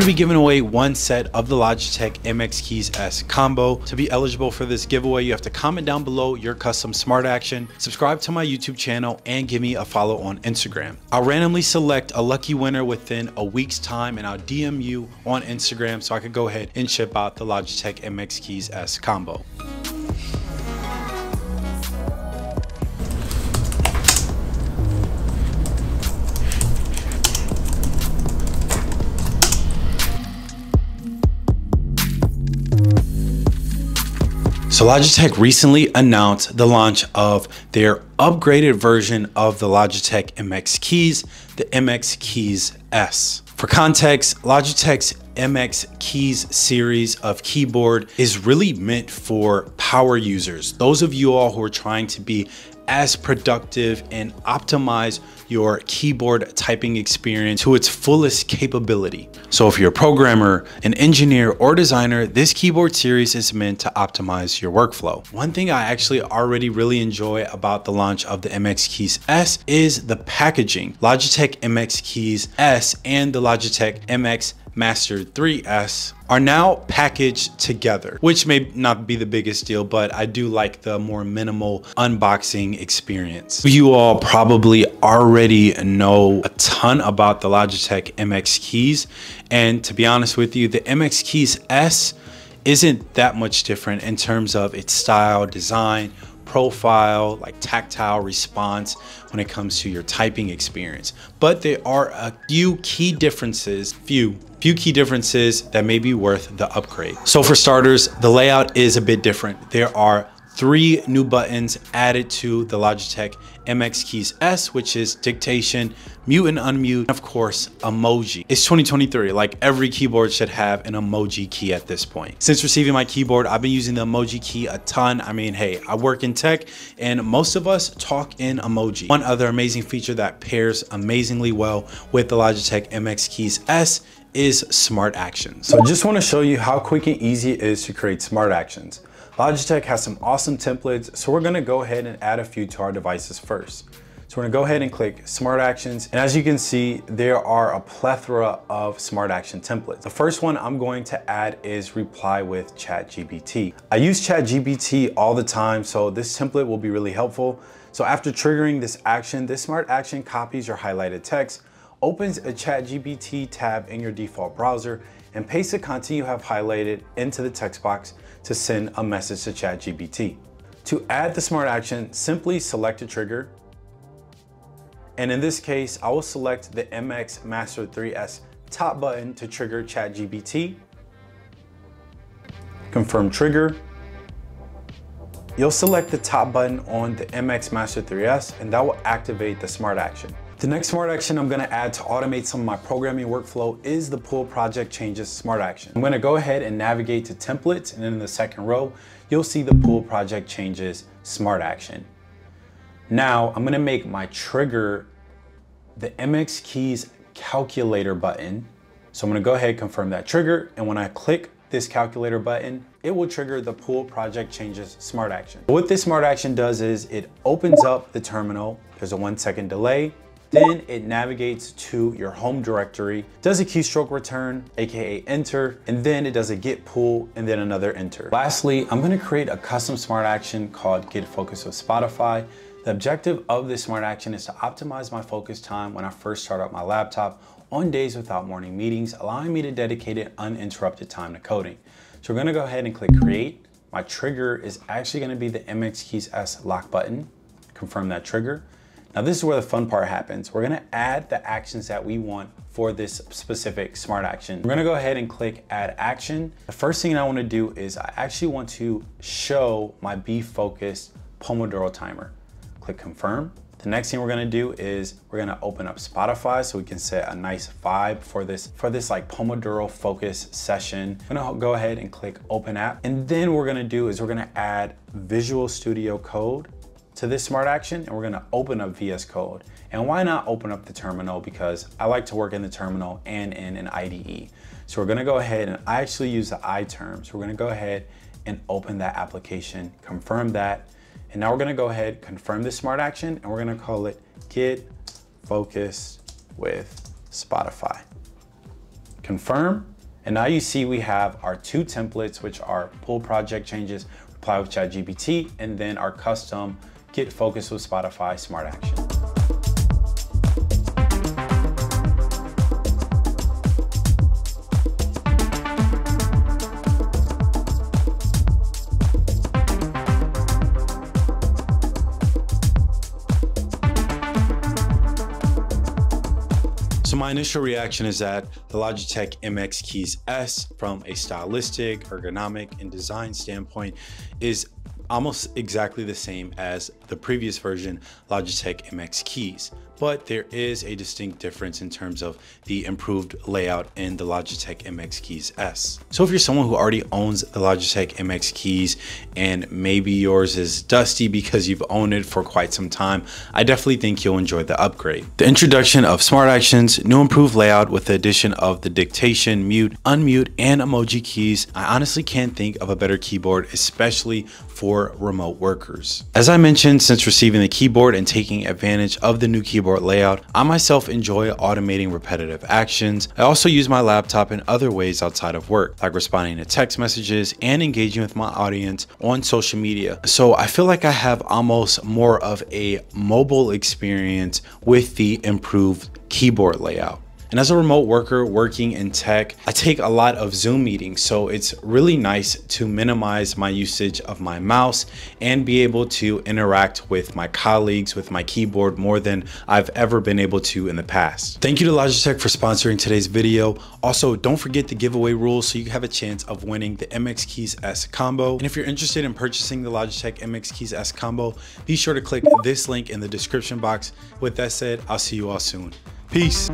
I'm gonna be giving away one set of the Logitech MX Keys S combo. To be eligible for this giveaway, you have to comment down below your custom smart action, subscribe to my YouTube channel, and give me a follow on Instagram. I'll randomly select a lucky winner within a week's time and I'll DM you on Instagram so I could go ahead and ship out the Logitech MX Keys S combo. So Logitech recently announced the launch of their upgraded version of the Logitech MX Keys, the MX Keys S. For context, Logitech's MX Keys series of keyboard is really meant for power users. Those of you all who are trying to be as productive and optimize your keyboard typing experience to its fullest capability. So if you're a programmer, an engineer, or designer, this keyboard series is meant to optimize your workflow. One thing I actually already really enjoy about the launch of the MX Keys S is the packaging. Logitech MX Keys S and the Logitech MX Master 3S are now packaged together, which may not be the biggest deal, but I do like the more minimal unboxing experience. You all probably already know a ton about the Logitech MX keys. And to be honest with you, the MX Keys S isn't that much different in terms of its style, design, profile, like tactile response when it comes to your typing experience. But there are a few key differences, few, few key differences that may be worth the upgrade. So for starters, the layout is a bit different. There are three new buttons added to the Logitech MX Keys S, which is dictation, mute and unmute, and of course, emoji. It's 2023, like every keyboard should have an emoji key at this point. Since receiving my keyboard, I've been using the emoji key a ton. I mean, hey, I work in tech and most of us talk in emoji. One other amazing feature that pairs amazingly well with the Logitech MX Keys S is smart actions. So I just wanna show you how quick and easy it is to create smart actions. Logitech has some awesome templates, so we're gonna go ahead and add a few to our devices first. So we're gonna go ahead and click Smart Actions. And as you can see, there are a plethora of Smart Action templates. The first one I'm going to add is Reply with ChatGPT. I use ChatGPT all the time, so this template will be really helpful. So after triggering this action, this Smart Action copies your highlighted text, opens a ChatGPT tab in your default browser, and paste the content you have highlighted into the text box to send a message to ChatGPT. To add the smart action, simply select a trigger. And in this case, I will select the MX Master 3S top button to trigger ChatGPT. Confirm trigger. You'll select the top button on the MX Master 3S and that will activate the smart action. The next smart action I'm gonna add to automate some of my programming workflow is the pull project changes smart action. I'm gonna go ahead and navigate to templates and in the second row, you'll see the pull project changes smart action. Now I'm gonna make my trigger the MX keys calculator button. So I'm gonna go ahead and confirm that trigger. And when I click this calculator button, it will trigger the pull project changes smart action. What this smart action does is it opens up the terminal. There's a one second delay. Then it navigates to your home directory, does a keystroke return, AKA enter, and then it does a git pull and then another enter. Lastly, I'm gonna create a custom smart action called get focus with Spotify. The objective of this smart action is to optimize my focus time when I first start up my laptop on days without morning meetings, allowing me to dedicate an uninterrupted time to coding. So we're gonna go ahead and click create. My trigger is actually gonna be the MX Keys S lock button. Confirm that trigger. Now this is where the fun part happens. We're gonna add the actions that we want for this specific smart action. We're gonna go ahead and click add action. The first thing I wanna do is I actually want to show my Be Focused Pomodoro timer. Click confirm. The next thing we're gonna do is we're gonna open up Spotify so we can set a nice vibe for this, for this like Pomodoro focus session. I'm gonna go ahead and click open app. And then what we're gonna do is we're gonna add Visual Studio Code to this smart action and we're gonna open up VS Code. And why not open up the terminal? Because I like to work in the terminal and in an IDE. So we're gonna go ahead and I actually use the iTerm. So we're gonna go ahead and open that application, confirm that. And now we're gonna go ahead, confirm this smart action, and we're gonna call it Get Focused with Spotify. Confirm, and now you see we have our two templates, which are pull project changes, reply with ChatGPT, and then our custom Get Focused with Spotify smart action. So my initial reaction is that the Logitech MX Keys S from a stylistic, ergonomic, and design standpoint is almost exactly the same as the previous version Logitech MX keys, but there is a distinct difference in terms of the improved layout in the Logitech MX Keys S. So if you're someone who already owns the Logitech MX keys and maybe yours is dusty because you've owned it for quite some time, I definitely think you'll enjoy the upgrade. The introduction of smart actions, new improved layout with the addition of the dictation, mute, unmute, and emoji keys, I honestly can't think of a better keyboard, especially for remote workers. As I mentioned, since receiving the keyboard and taking advantage of the new keyboard layout, I myself enjoy automating repetitive actions. I also use my laptop in other ways outside of work, like responding to text messages and engaging with my audience on social media. So I feel like I have almost more of a mobile experience with the improved keyboard layout. And as a remote worker working in tech, I take a lot of Zoom meetings. So it's really nice to minimize my usage of my mouse and be able to interact with my colleagues with my keyboard more than I've ever been able to in the past. Thank you to Logitech for sponsoring today's video. Also, don't forget the giveaway rules so you have a chance of winning the MX Keys S combo. And if you're interested in purchasing the Logitech MX Keys S combo, be sure to click this link in the description box. With that said, I'll see you all soon. Peace.